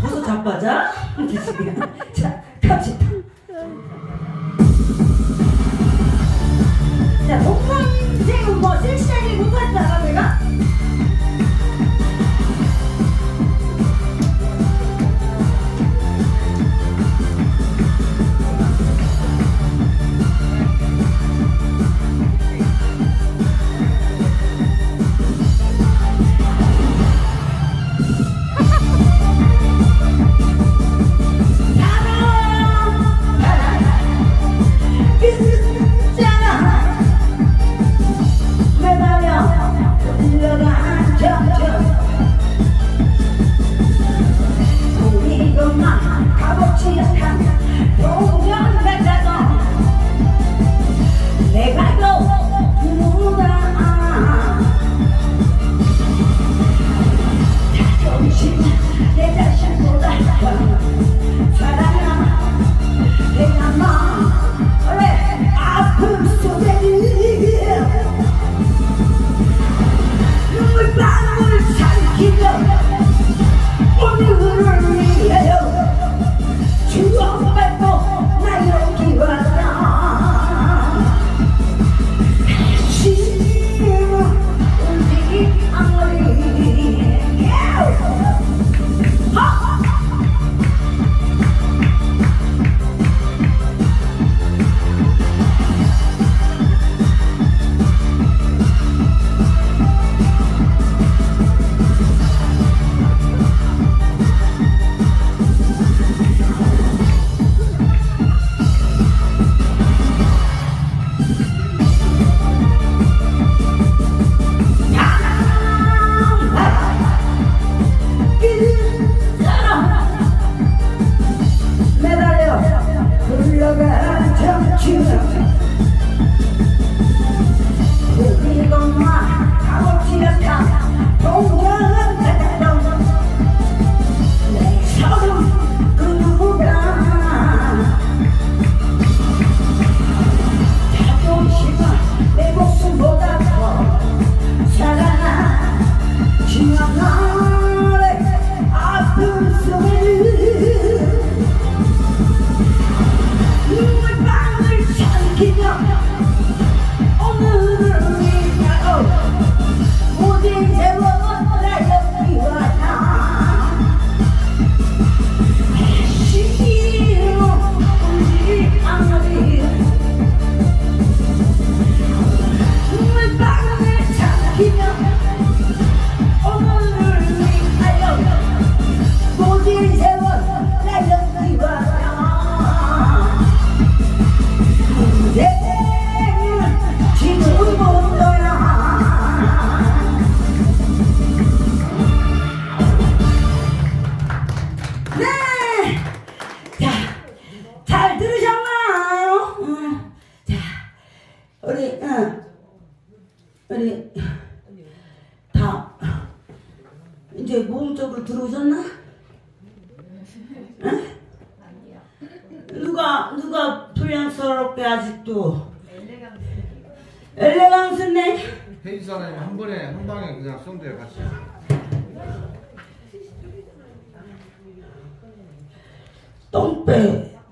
벗어 자빠져? 자,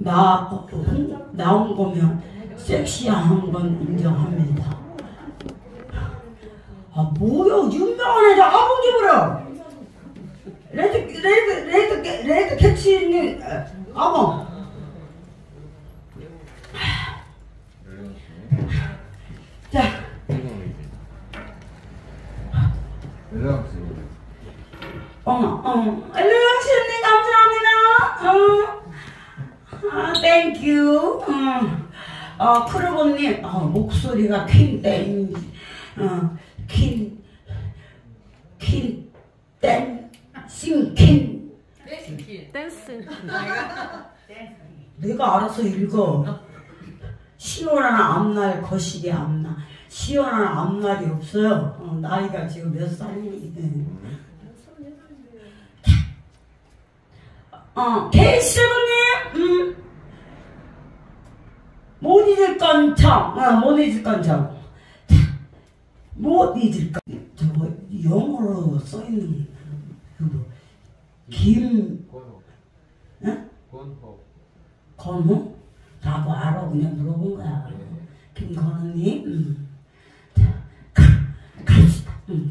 나, 나온 거면 섹시한 건 인정합니다. 아, 뭐야, 유명한 애들 아버지 그래! 레드, 레드, 레드, 레드, 캐치는, 아버. 자. 어, 어. 엘리언 씨님, 감사합니다. 어. 땡큐. 음. 어, 프로범님, 어, 목소리가 퀸땡. 네, 어, 퀸, 퀸땡, 싱퀸. 댄스 내가 알아서 읽어. 시원한 앞날 거시기 앞날. 시원한 앞날이 없어요. 어, 나이가 지금 몇 살이니? 네. 어, K7이, 음, 못 잊을 건청, 어, 못 잊을 건 참, 못 잊을 건, 저거, 영어로 써있는, 그거, 김, 권호. 응? 권호. 권호? 나도 알아, 그냥 물어본 거야. 네. 김건호님, 음. 자, 가, 갑시다. 음,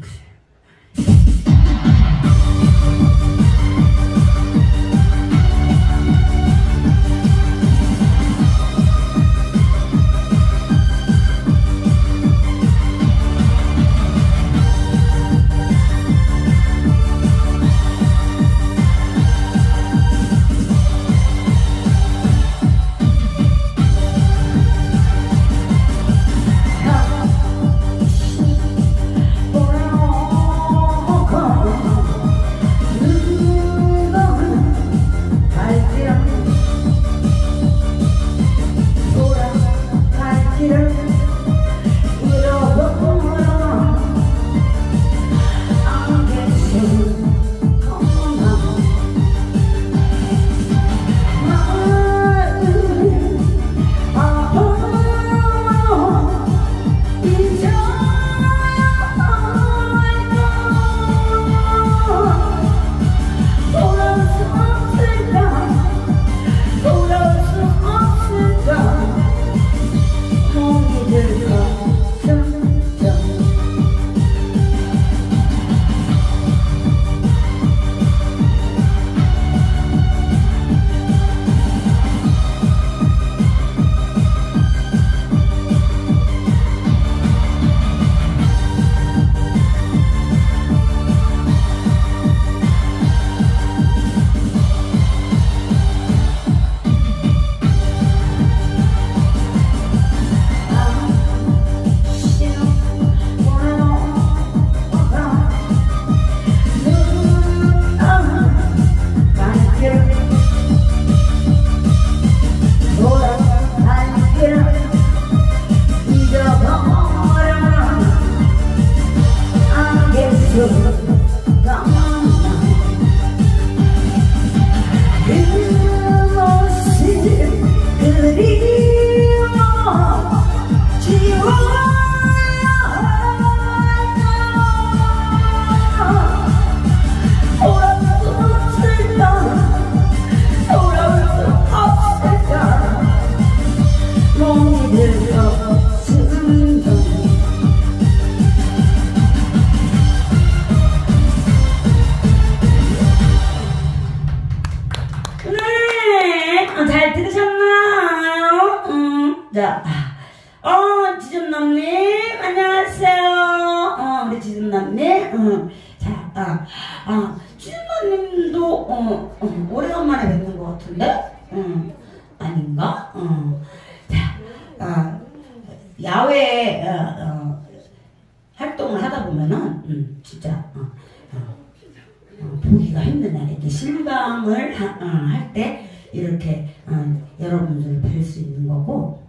보기가 힘든 날 이렇게 실감을 할때 이렇게 어, 여러분들을 뵐 수 있는 거고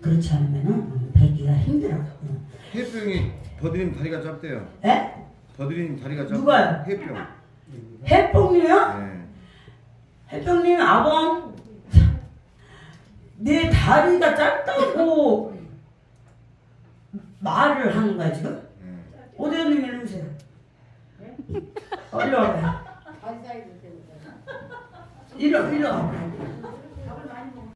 그렇지 않으면은 어, 뵈기가 힘들어요. 어. 해병이 버드님 다리가 짧대요. 에? 버드님 다리가 짧대요. 누가요? 해병. 해뽕이요? 네. 해뽕님 아범 내 다리가 짧다고 말을 하는 거야 지금? 네. 오대현님 일로 오세요. 얼른 와요. 이리 이리 와. 나를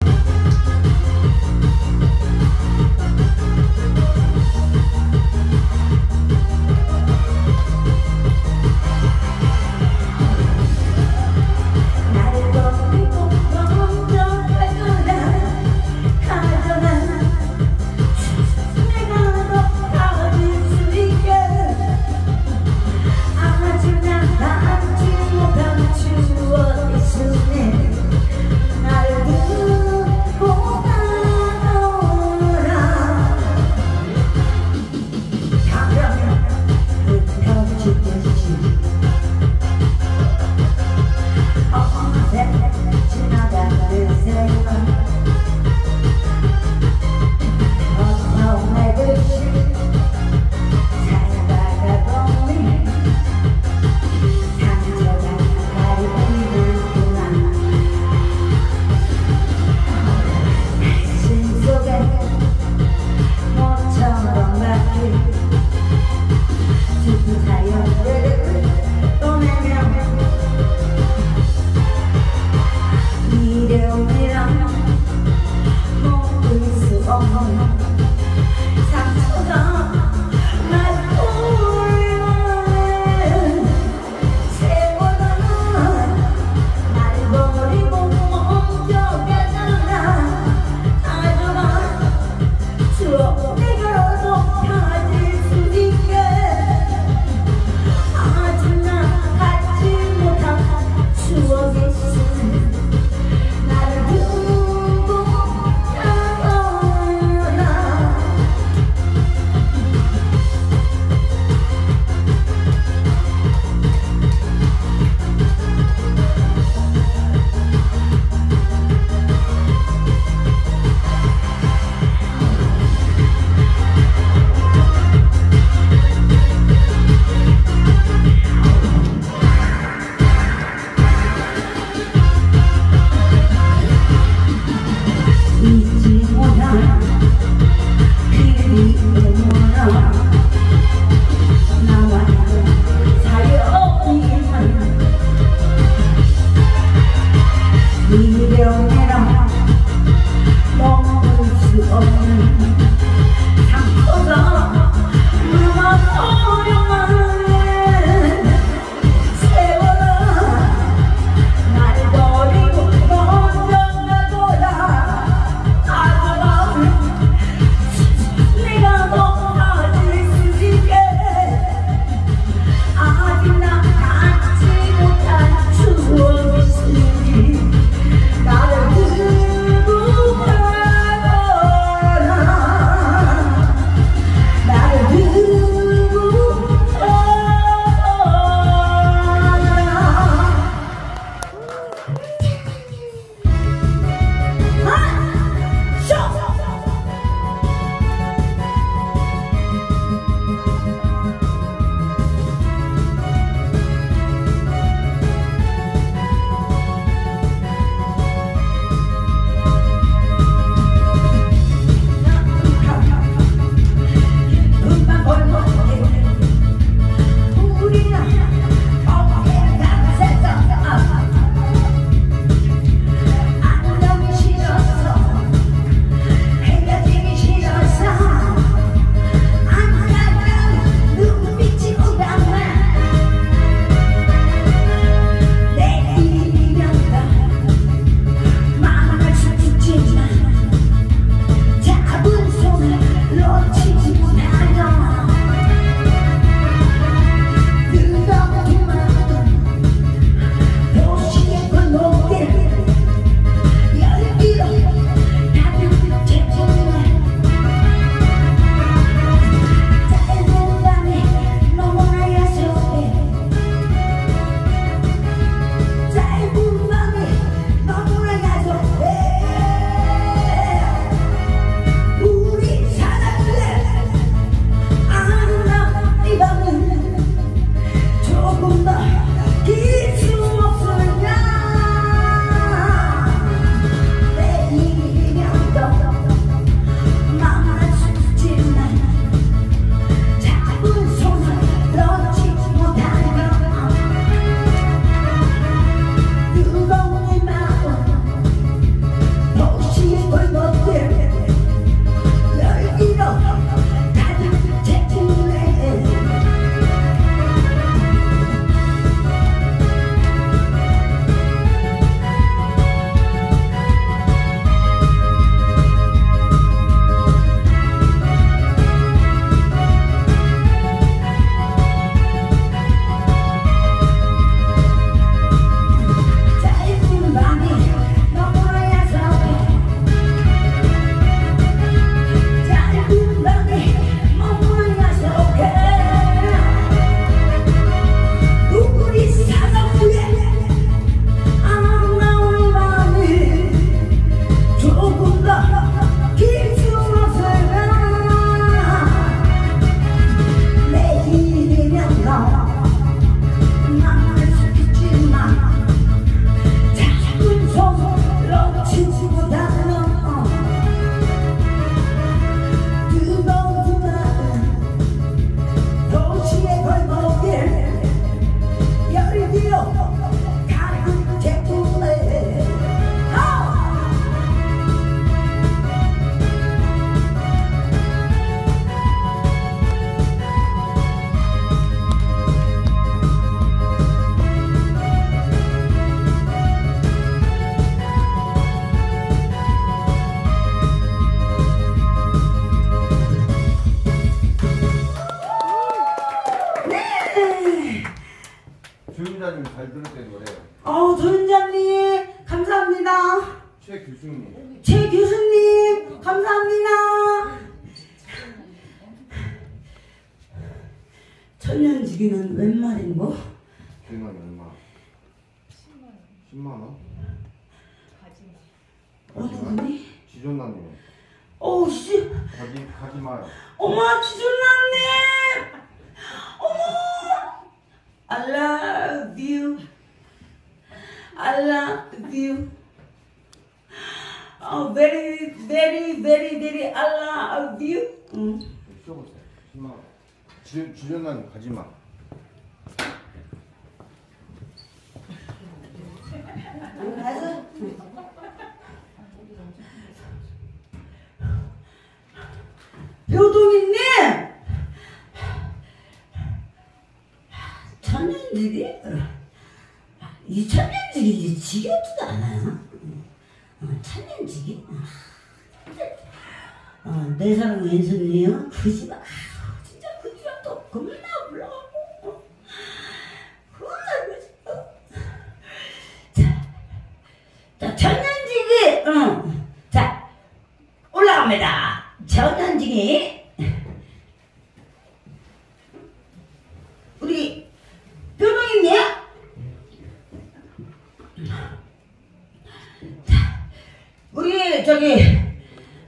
우리, 저기,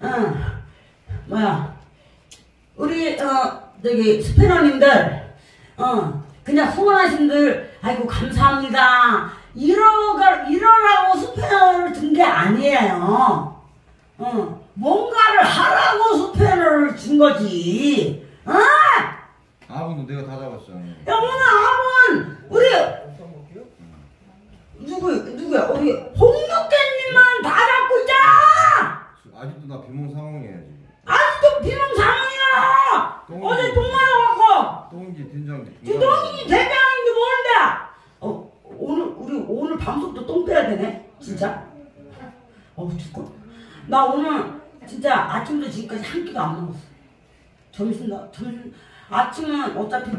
어, 뭐야, 우리, 어, 저기, 스패너님들, 어, 그냥 후원하신 분 아이고, 감사합니다. 이러가, 이러라고 스패너를 든게 아니에요. 어, 뭔가를 하라고 스패너를 준 거지. 어? 아분도 내가 다 잡았어. 영훈아, 아문! 우리, 누구, 누구야? 우리 홍육개님만 다 아! 아직도 나 비몽사몽이에요 지금. 아직도 비몽사몽이야! 똥이- 어제 돈 많아갖고! 똥인지 된장인지. 지금 똥인지 대장인지 모르는데! 어, 오늘, 우리 오늘 방송도 똥 빼야 되네? 진짜? 어우, 죽어. 나 오늘 진짜 아침부터 지금까지 한 끼도 안 먹었어. 점심, 나, 점심, 아침은 어차피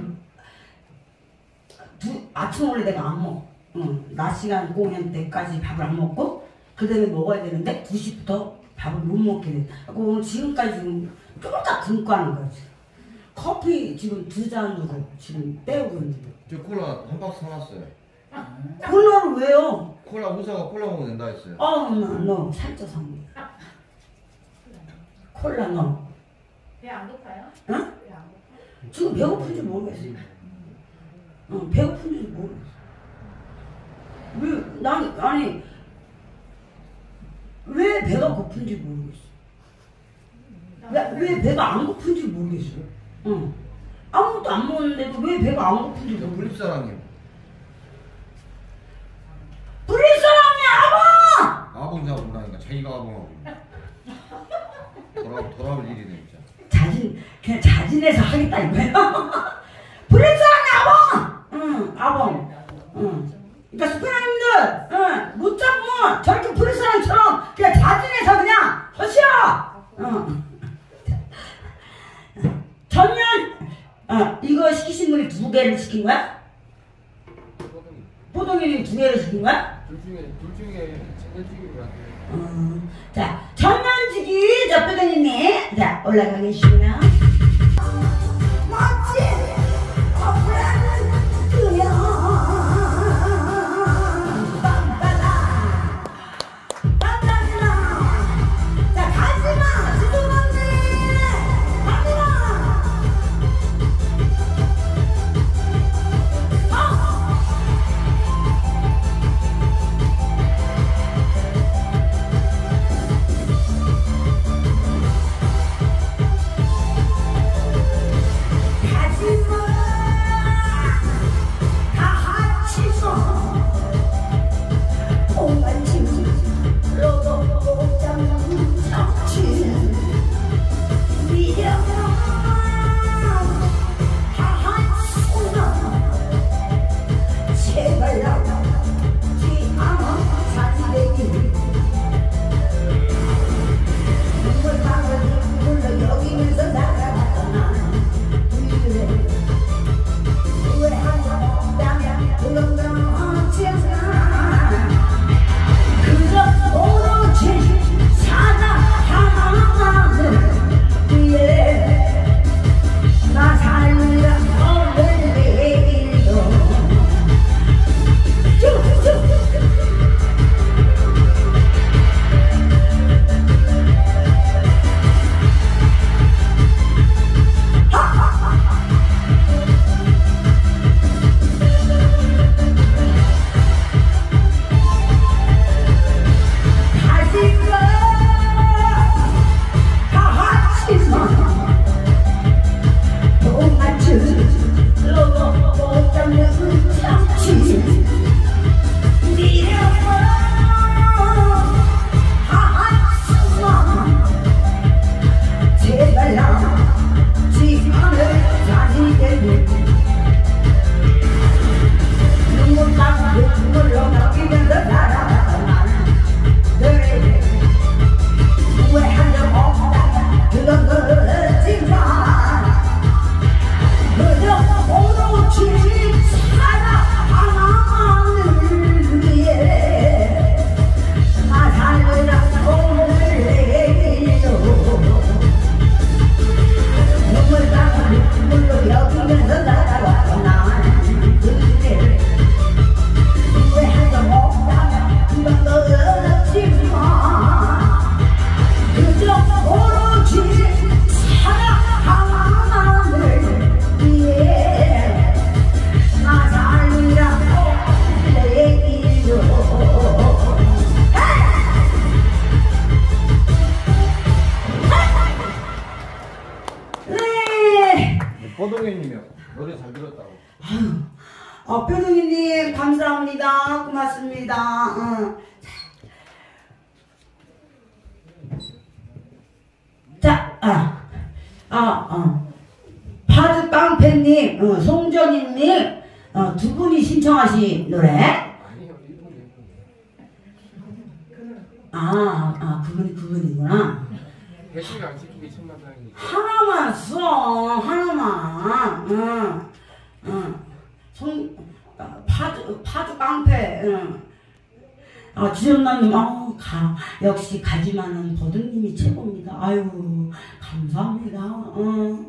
두, 아침 원래 내가 안 먹어. 응, 낮 시간 공연 때까지 밥을 안 먹고, 그 다음에 먹어야 되는데, 2시부터 밥을 못 먹게 오늘 지금까지 지금 쫄딱 굶고 하는 거야, 지금. 커피 지금 두 잔으로 지금 때우고 있는데. 저 콜라 한 박스 사놨어요. 콜라를 왜요? 콜라 우사가 콜라 먹으면 된다 했어요. 어, 너, 너 살쪄 산 콜라 너. 배안 고파요? 응? 배안 고파? 지금 배고픈지 모르겠어. 어, 배고픈지 모르겠어. 왜, 난, 아니, 왜 배가 고픈지 모르겠어. 왜, 왜 배가 안 고픈지 모르겠어. 응. 아무것도 안 먹었는데도 왜 배가 안 고픈지 저 모르겠어. 불립사랑님. 불리사랑이 아버! 아봉 잡은다니까 자기가 아봉하고. 돌아 돌아올 일이네 진짜. 자진, 그냥 자진해서 하겠다 이거야. 불리사랑이 아버! 응, 아버. 응. 그러니까 스페인님들, 응, 못 잡으면 저렇게 불리사랑처럼 그냥 자진해서 그냥 하시오! 응. 전년, 어, 이거 시키신 분이 두 개를 시킨 거야? 포동이님 두 개를 시킨 거야? 둘 중에 둘 중에 것 같아요. 어, 자, 전면지기 저 표정이네. 자, 올라가겠습니다. 멋진 역시 가지만은 버드님이 최고입니다. 아유 감사합니다. 응.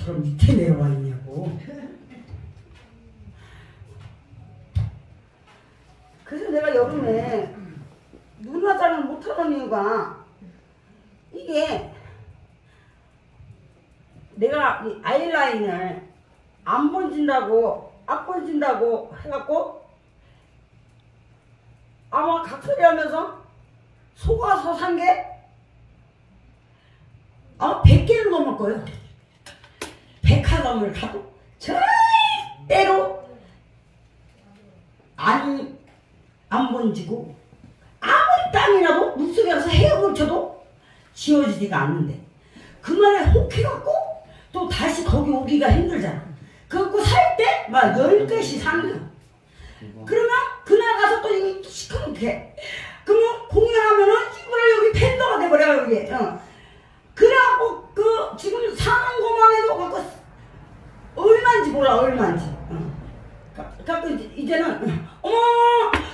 다크서클처럼 밑에 내려와 있냐고. 그래서 내가 여름에 눈 화장을 못하는 이유가 이게 내가 이 아이라인을 안 번진다고 안 번진다고 해갖고 아마 각소리 하면서 속아서 산게 아마 100개는 넘을 거예요. 백화점을 가도 절대로 안, 안 번지고 아무리 땀이 나도 물속에 가서 헤엄을 쳐도 지워지지가 않는데 그 말에 혹해갖고 또 다시 거기 오기가 힘들잖아. 그래갖고 살 때막 10개씩 사는 거야. 그러면 그날 가서 또 이거 시커멓게 그러면 공연하면은 이거를 여기 팬더가 돼버려 여기 어. 그래갖고 그 지금 사는 것만 해도 갖고 얼마인지 몰라 얼마인지 어. 가- 갖고 이제, 이제는 어머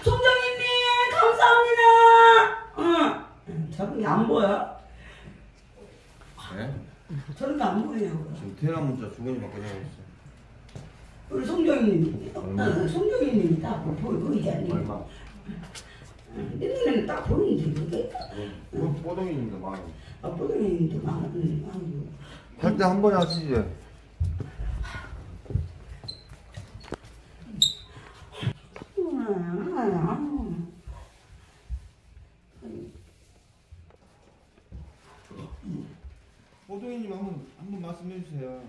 송정희님 감사합니다 어. 저런 게 안 보여 네? 저런 게 안 보여요 지금 테라 문자 주거니 받고 생각했어. 우리 송정희님? 어, 송정희님이 딱 보여 보이지 않니 얼마? 내 눈에는 딱 보이는데 그게 뭐 뽀동이님도 많아. 아 보이는데 막 음, 아이고 할때 한 번에 하시지. 뽀동이님 한번 한번 말씀해 주세요.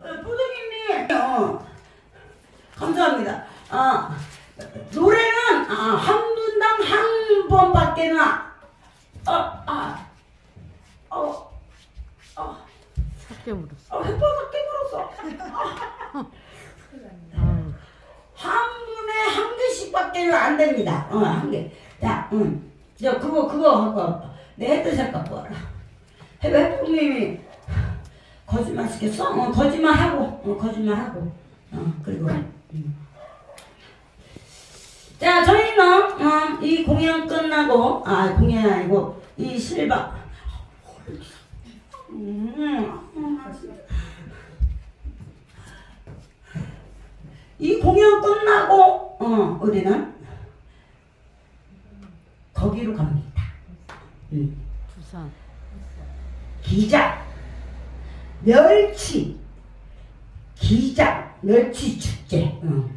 부장님님, 어, 감사합니다. 아, 노래는 아, 한 분당 한 번밖에는 아, 아, 어, 어, 삭게 물었어. 어, 햇바닥 깨물었어. 한 분에 한 개씩밖에는 안 됩니다. 어, 한 개. 자, 응. 저 그거 그거 갖고. 내 헤드셋 갖고 와라. 해봐, 해보님이 거짓말 시켰어? 어, 거짓말 하고, 어, 거짓말 하고. 어, 그리고. 음. 자, 저희는 어, 이 공연 끝나고, 아, 공연 아니고 이 실바. 음, 음, 이 공연 끝나고 어, 우리는 거기로 갑니다. 음. 부산. 기자, 멸치, 기자, 멸치 축제. 어.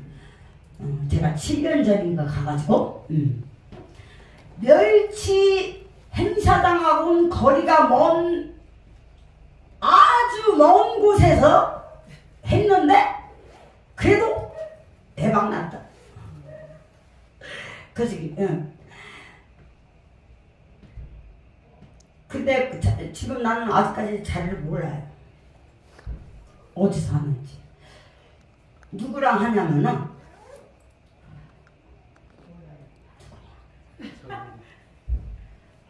어, 제가 7년 전인가 가가지고 음. 멸치 행사장하고는 거리가 먼 아주 먼 곳에서 했는데 그래도 대박 났다. 그지? 응. 근데 그 자- 지금 나는 아직까지 자리를 몰라요. 어디서 하는지. 누구랑 하냐면은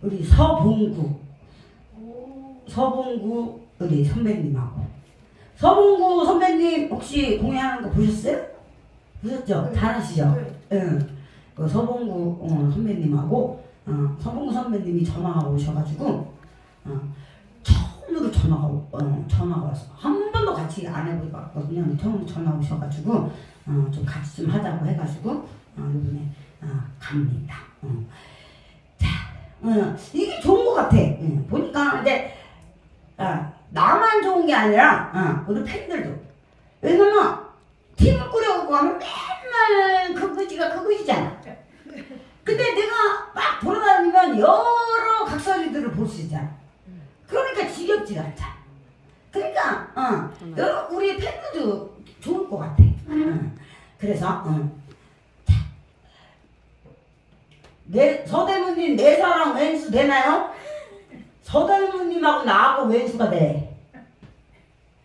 우리 서봉구 서봉구 우리 선배님하고 서봉구 선배님 혹시 공연하는 거 보셨어요? 보셨죠? 잘하시죠? 응. 그 서봉구 어, 선배님하고 어, 서봉구 선배님이 전화가 오셔가지고 어, 처음으로 전화가 오- 어, 전화가 왔어. 한 번도 같이 안 해보거든요. 처음 전화 오셔가지고 어, 좀 같이 좀 하자고 해가지고 어, 이번에 어, 갑니다. 어. 자, 어, 이게 좋은 것 같아. 예, 보니까 이제 어, 나만 좋은 게 아니라 어, 우리 팬들도 왜냐면 팀을 꾸려갖고 하면 맨날 그거지가 그거지잖아. 근데 내가 막 돌아다니면 여러 각설이들을 볼 수 있잖아. 그러니까 지겹지가 않잖아. 그러니까 어, 여러 우리 팬들도 좋을 것 같아. 어. 그래서 어. 자. 내 서대문님 내 사랑 왼수 되나요? 서대문님하고 나하고 왼수가 돼.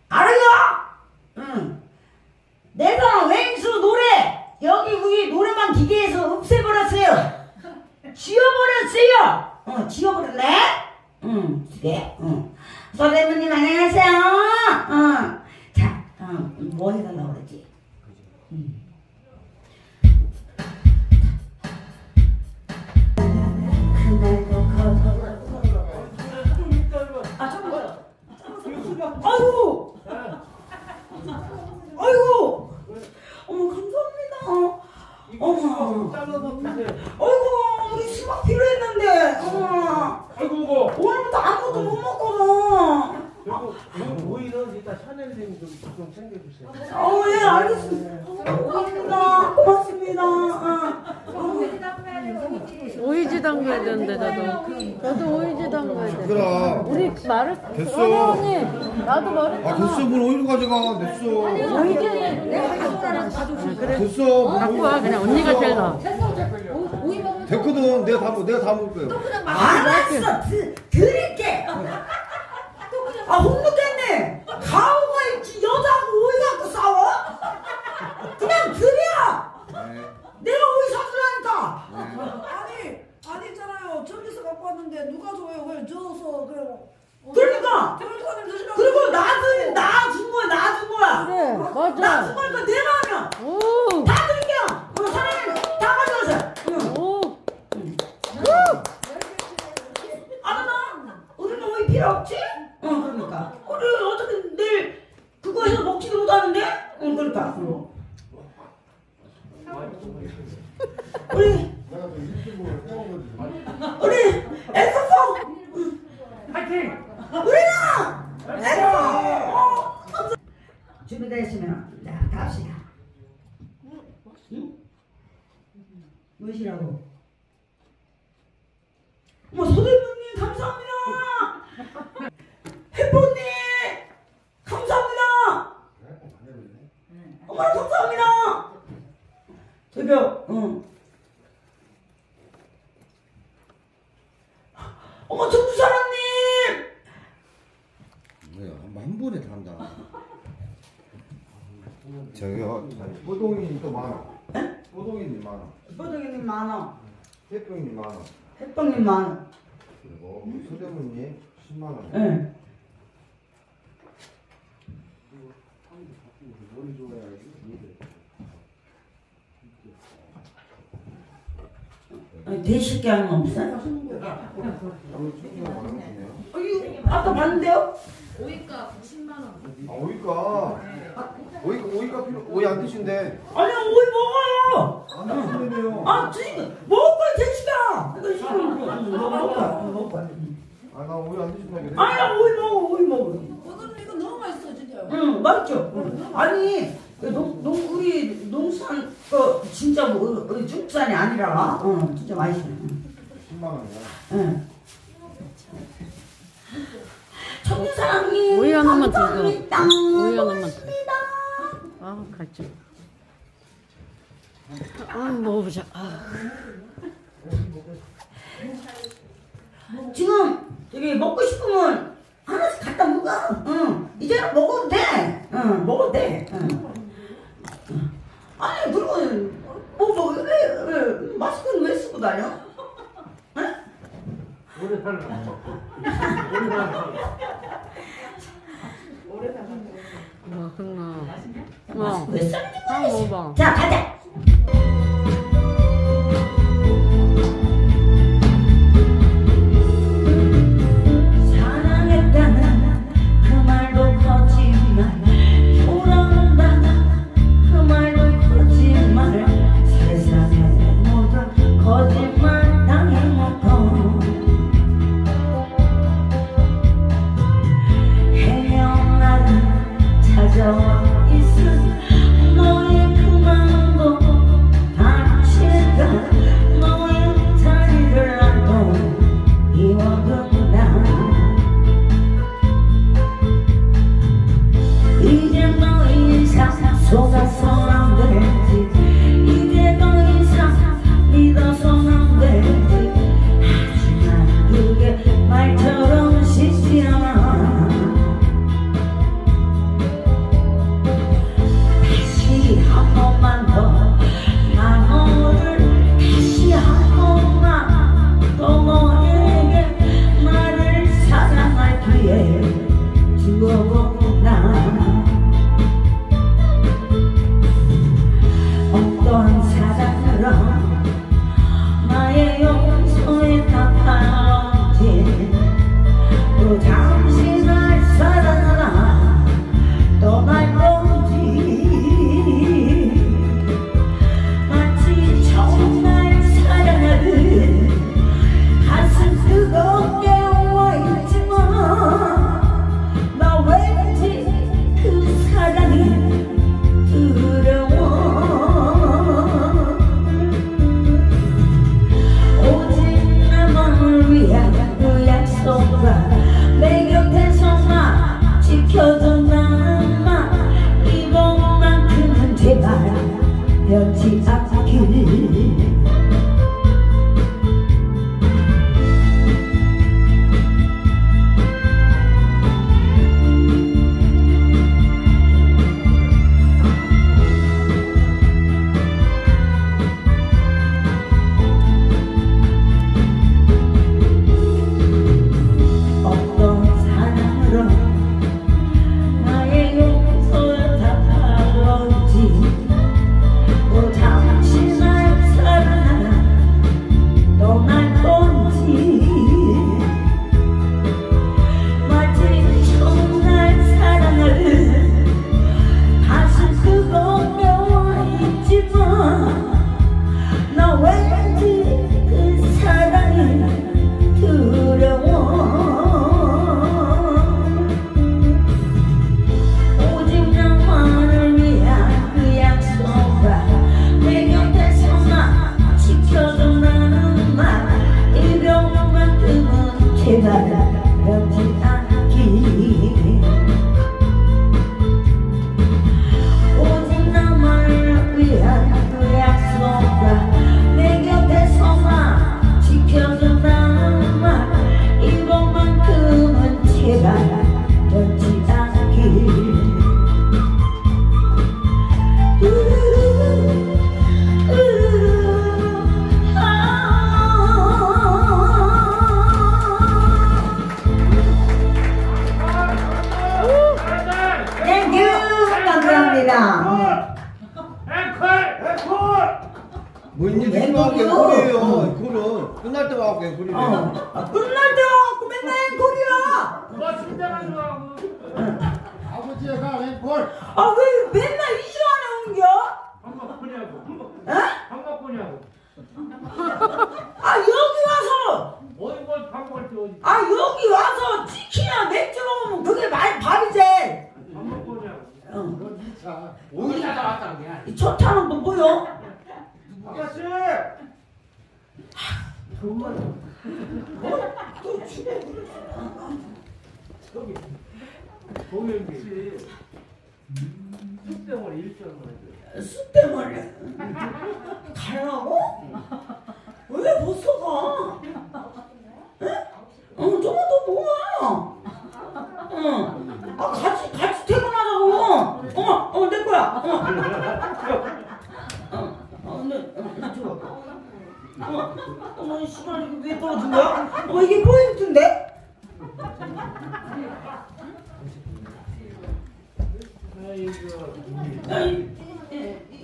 알아요? 응. 내가 왼수 노래 여기 우리 노래방 기계에서 없애버렸어요. 지워버렸어요. 어, 지워버렸네? 응, 그래, 응. 서대문님 안녕하세요. 어. 자, 어, 뭐 해달라고 그러지? 아, 잠깐만. 아이고! 아이고! 어머, 감사합니다. 어머. 잘라서 드세요. 아이고, 우리 수박 필요했는데. 어머. 아이고 이거. 오늘부터 아무것도 못 먹거든. 그리고 이 오이는 이따 샤넬님 좀, 좀 챙겨주세요. 어, 예, 알겠습니다. 고맙습니다. 고맙습니다. 어. 오이지 담가야 되는데 나도. 나도 오이지 담가야 돼. 얘들아 우리 말을 됐어. 언니 나도 말을 아. 됐어. 뭘 오이로 가져가. 됐어. 오이지 내가 가져가라 그래. 됐어. 갖고 와 그냥 언니가 제일 나아 됐거든. 내가 다 먹- 내가 다 먹을 거야 알았어. 드, 드릴게. 아, 혼났겠네. 가오가 있지. 여자하고 오이 갖고 싸워? 그냥 드려. 네. 내가 오이 사주라니까. 아니 아니잖아요. 저기서 갖고 왔는데 누가 줘요? 그냥 줘서 그냥. 그러니까. 변호사님 드시라고. 그리고 나도 나준 거야. 나 준 거야. 그래 나 맞아 준 거니까 내가 하면 오 다 드릴게요. 어, 사장님 다 가져가세요. 응. 오. 아나 우리는 오이 필요 없지? 응 그러니까. 우리 어차피 내일 그거 해서 먹지도 못하는데? 응 그러니까. 응. 우리 내가 유튜브를 우리 애써서 파이팅! 우리는 애써. 어, 감사- 준비되시면 자 갑시다. 응? 무엇이라고? 어머 소대부님 감사합니다. 햇보님 감사합니다. 어머 감사합니다. 저기요, 응. 어머 정주사랑님. 뭐야 한- 한 번에 다 한다 저기요 뽀동이님 또 많아 뽀동이님 많아 뽀동이님 많아. 햇병님 많아 햇빵님 많아. 그리고 서대문님 10만원 예. 머리 좋아야지 아니, 대식게 하는 거 없어요? 오늘 충분히 많았네요 어이, 아까 봤는데요? 아 오이가 오이 오이가 필요 오이 안 드신대 아니, 오이 먹어요! 안 드신다며요 아, 드시 먹을 거야! 이거 거야, 응, 먹을 거야. 아 나 오이 안 드신다 그래 아니야, 오이 먹어, 오이 먹어. 오늘 이거 너무 맛있어 진짜. 응, 맛있죠? 응. 아니, 그 농, 농, 우리 농산, 거 진짜 뭐, 어, 중국산이 아니라, 응, 진짜 맛있어. 응. 10만 원이야 응. 청사랑님, 오이 하나만 들고. 오이 하나만 고맙습니다. 아 갈증 아 먹어보자 아. 지금 저기 먹고 싶으면 하나씩 갖다 먹어. 응. 이제는 먹어도 돼. 응. 먹어도 돼. 응. 응. 아니 그리고 뭐뭐왜 왜, 마스크는 왜 쓰고 다녀? 응? 오래 살라. 오래 살라. 맛있나 어 마스크 왜 쓰는지 한번 모르겠어. 먹어봐 자 가자.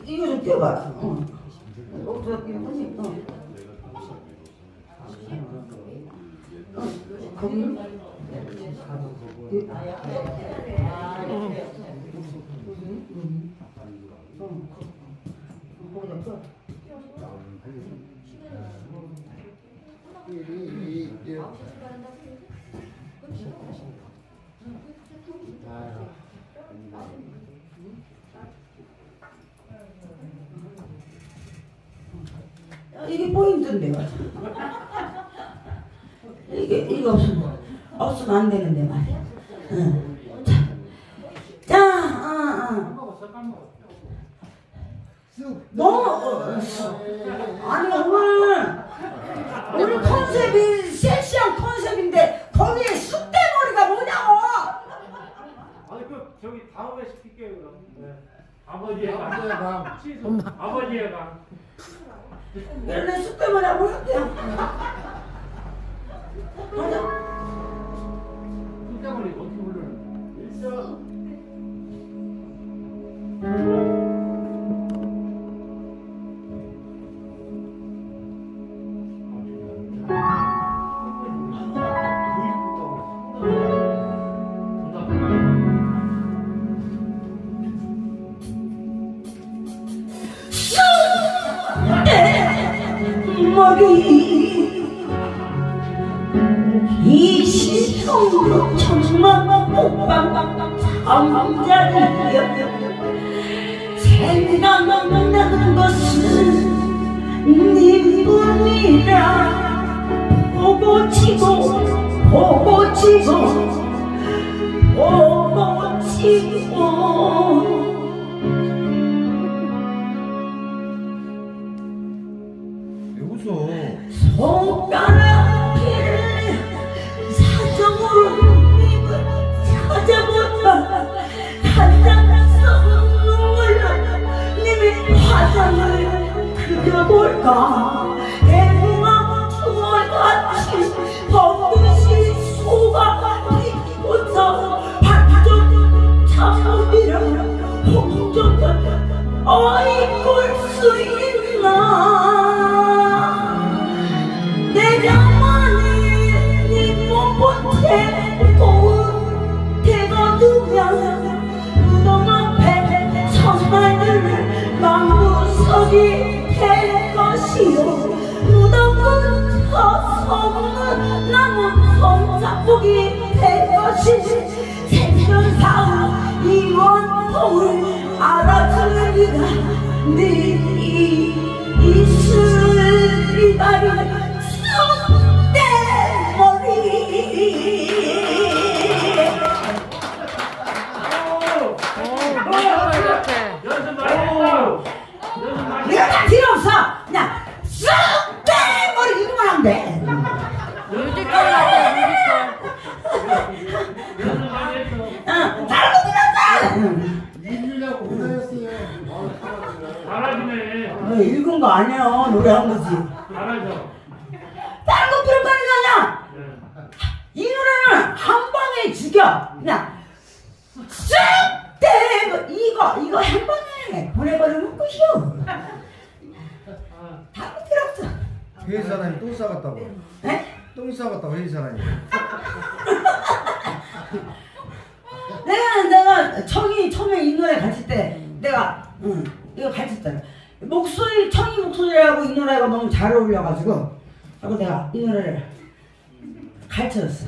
이거 좀 떼봐. 어. 어, 저, 이거 뭐지? 어. 어, 거기. 야, 이게 포인트인데. 이게, 이거 없으면, 없으면 안 되는데 말이야. 응. 자, 자, 어, 어. 너무, 어, 아니, 오늘, 오늘 컨셉이 섹시한 컨셉인데, 거기에 쑥대머리가 뭐냐고! 아니 그 저기 다음에 시킬게요 그럼 네. 아버지의 방 아버지의 방. 원래 쑥대머리 하고 할게요. 맞아. 쑥대머리 어떻게 부르는 일절. 보고 치고 보고 치고. 왜 웃어? 손가락 길을 사정으로 입을 찾아보다 한장 썩은 눈물로 님의 화장을 그려볼까 어이 꿀 수 있나? 내가만이 네 몸본채 고운 태가 두면 무덤 앞에 선말들을 망구석이 될 것이요. 무덤 근처 서는 나무 손잡복이 될 것이지. 생명사우 이원통을 알아주리라. 네 이슬이다리 사람이. 내가 내가 청이 처음에 이 노래 가르칠 때 내가 응 이거 가르쳤잖아. 목소리 청이 목소리하고 이 노래가 너무 잘 어울려가지고 그리고 내가 이 노래를 가르쳐줬어.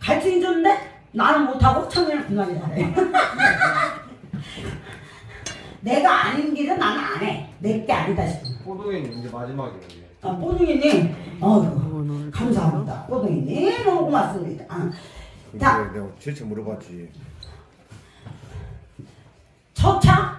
가르치긴 줬는데 나는 못하고 청이는 그만이 잘해. 내가 아닌 길은 나는 안 해 내 게 아니다 싶으면 호동이는 이제 마지막이에요. 아, 뽀둥이님, 어휴, 감사합니다. 뽀둥이님, 너무 고맙습니다. 아, 자, 내가 질체 물어봤지. 첫 차.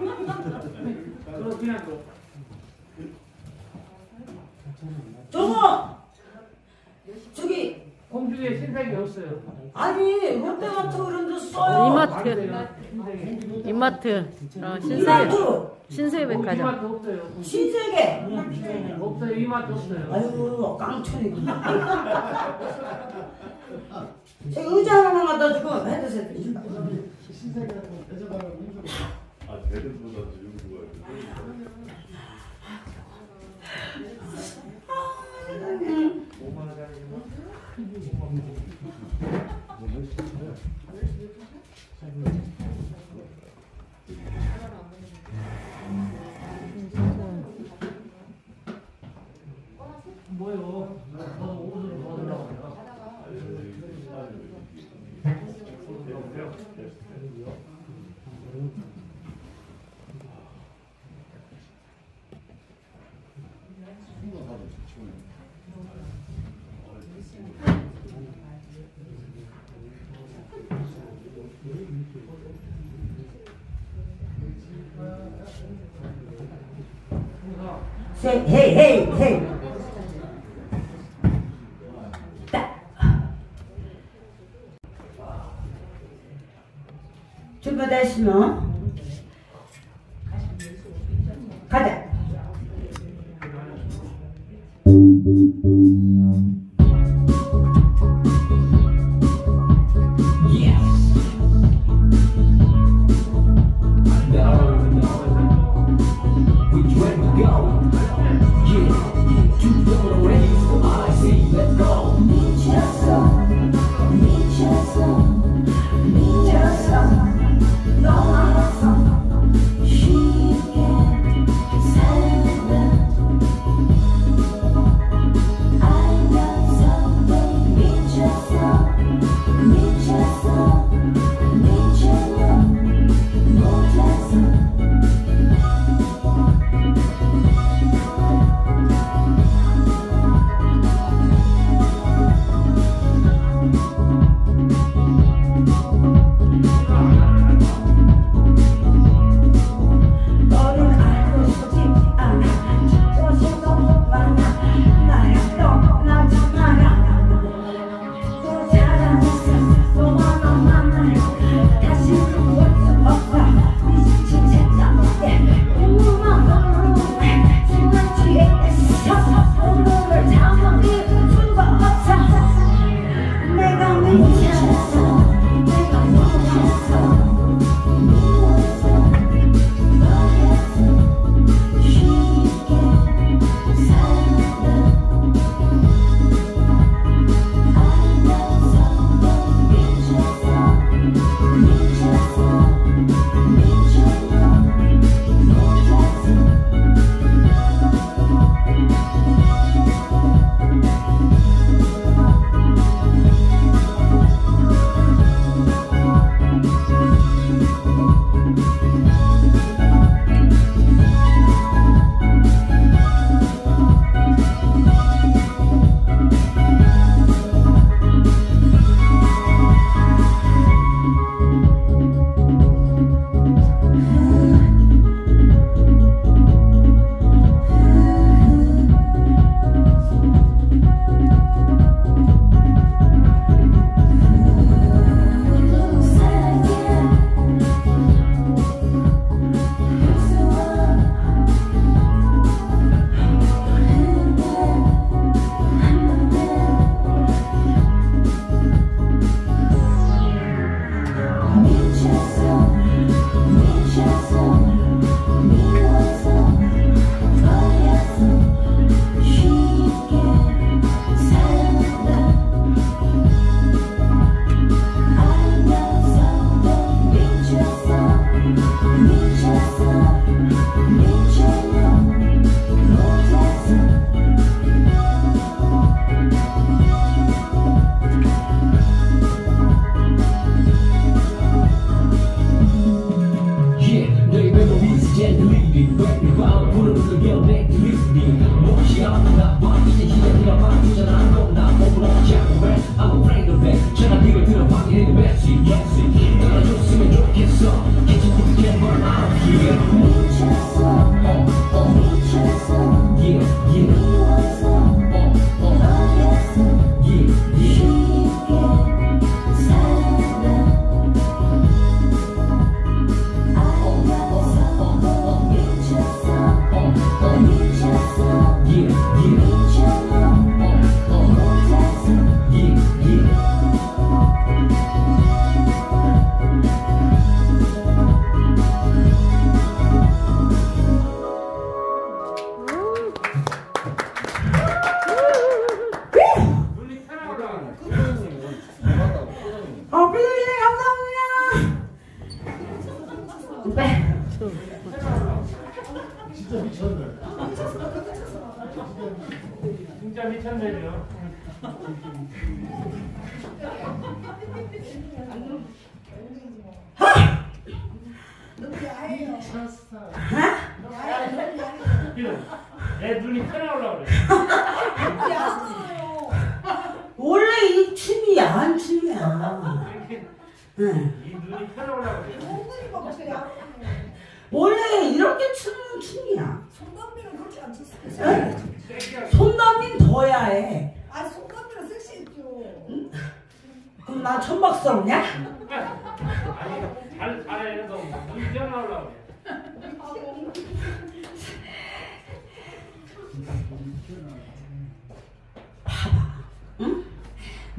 그럼 그냥 줘. 저거 저기 공주에 신세계 없어요. 아니 롯데마트 그런 데 써요. 이마트. 이마트. 어, 신세계. 이마트 신세백화점. 이마트 없어요. 신세계. 없어요. 이마트 없어요. 아유 깡촌이구나. 제가 의자 하나만 갖다 주고 대전보다 지금 거예요.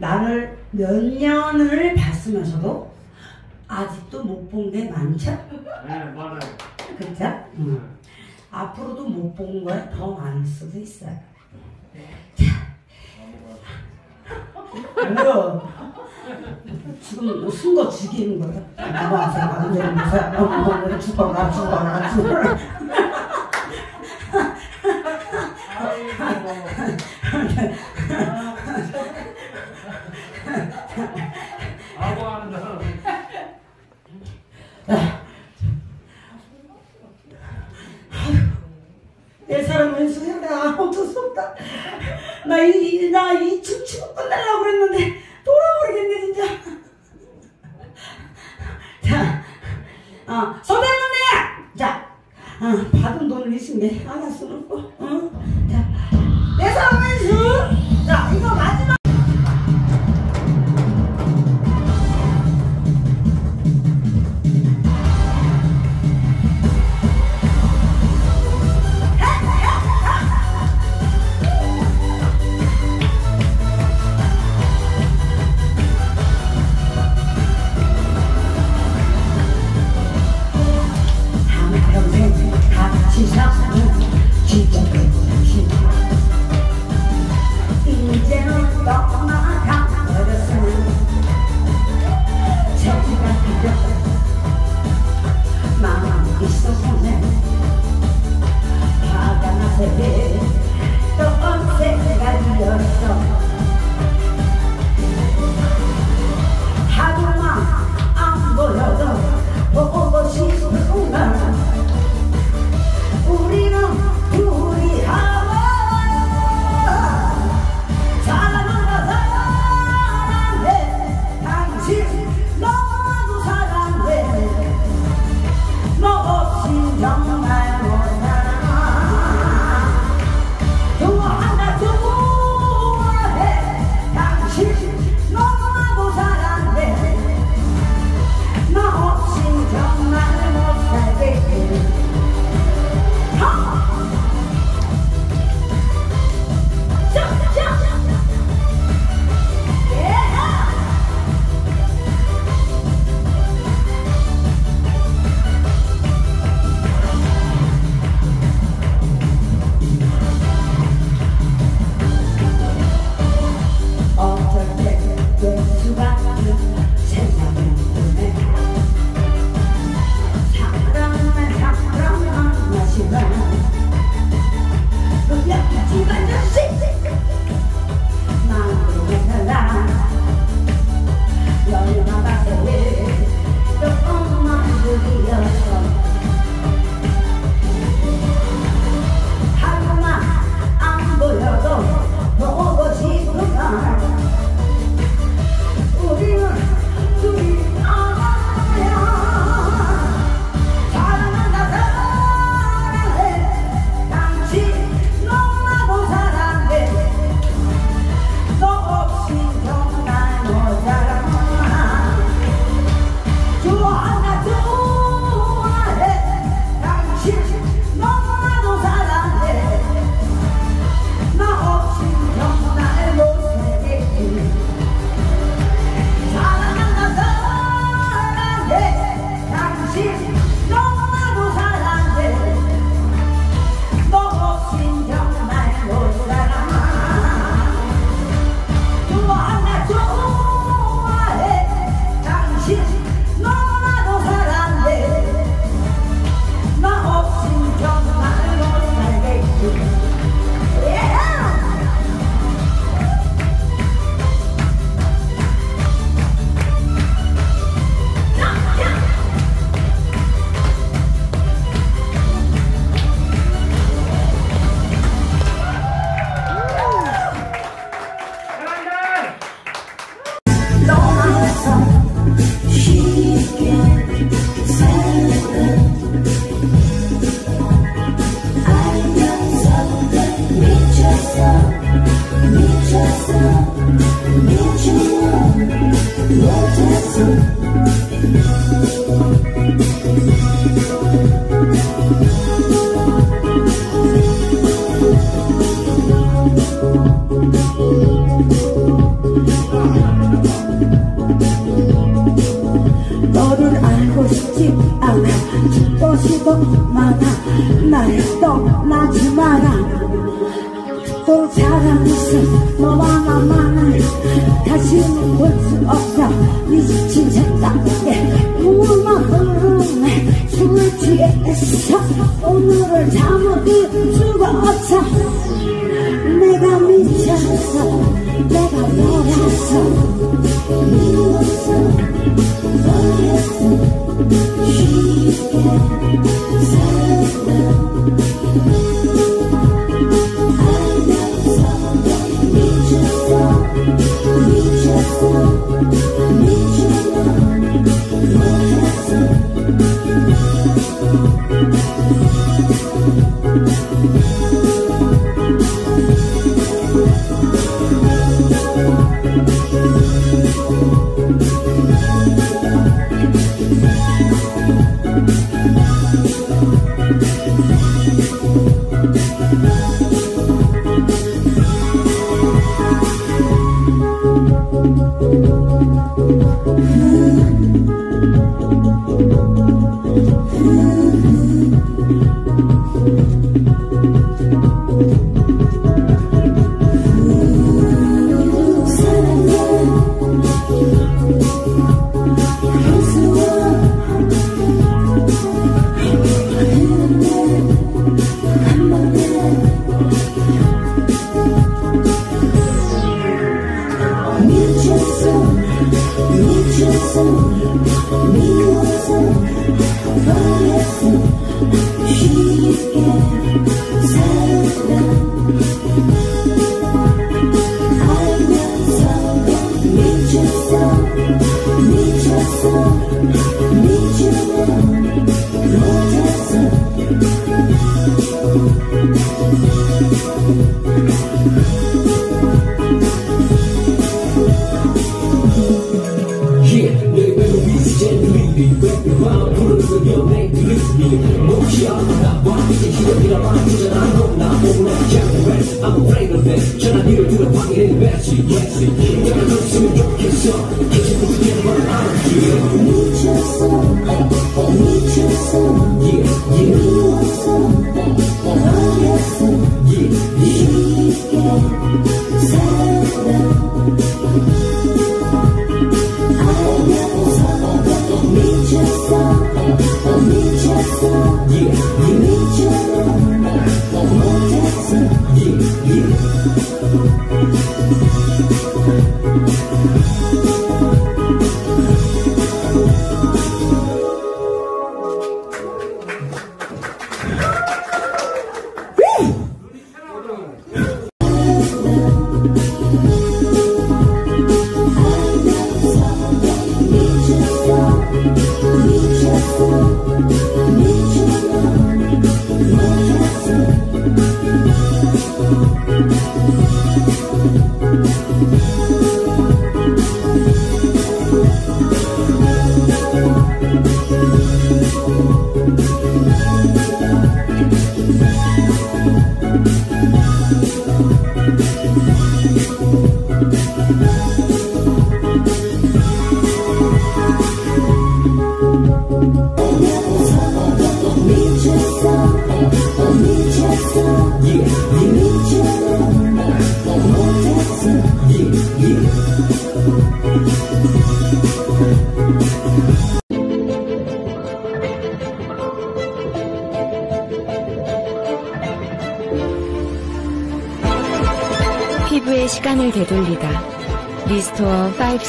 나를 몇 년을 봤으면서도 아직도 못 본 게 많죠? 네, 맞아요. 그죠? 응. 네. 앞으로도 못 본 거에 더 많을 수도 있어요. 뭐야? 지금 순거 죽이는 거야? 나와서 안 되는 거야? 죽어라, 죽어라, 죽어라. Ugh.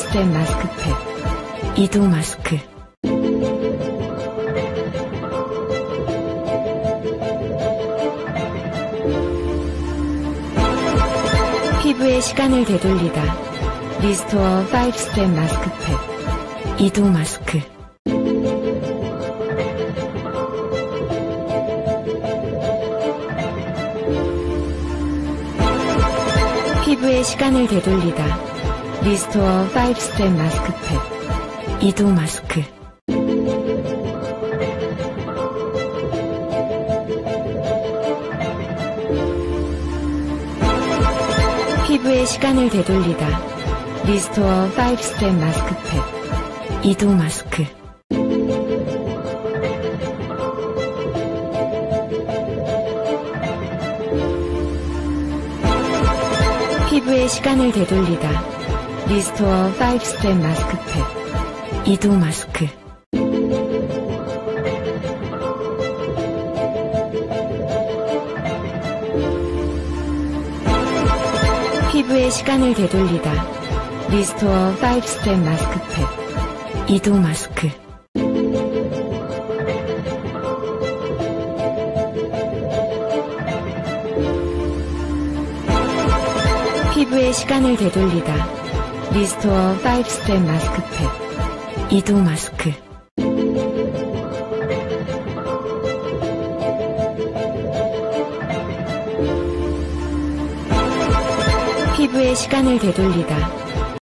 스텝 마스크팩 이도 마스크. 피부의 시간을 되돌리다. 리스토어 5 스텝 마스크팩 이도 마스크. 피부의 시간을 되돌리다. Restore 5스텝 마스크팩 이동 마스크. 피부의 시간을 되돌리다. Restore 5스텝 마스크팩 이동 마스크. 피부의 시간을 되돌리다. Restore 5스텝 마스크팩. 이도 마스크. 피부에 시간을 되돌리다. Restore 5스텝 마스크팩. 이도 마스크. 피부에 시간을 되돌리다. 리스토어 5스텝 마스크팩. 이도 마스크. 피부에 시간을 되돌리다.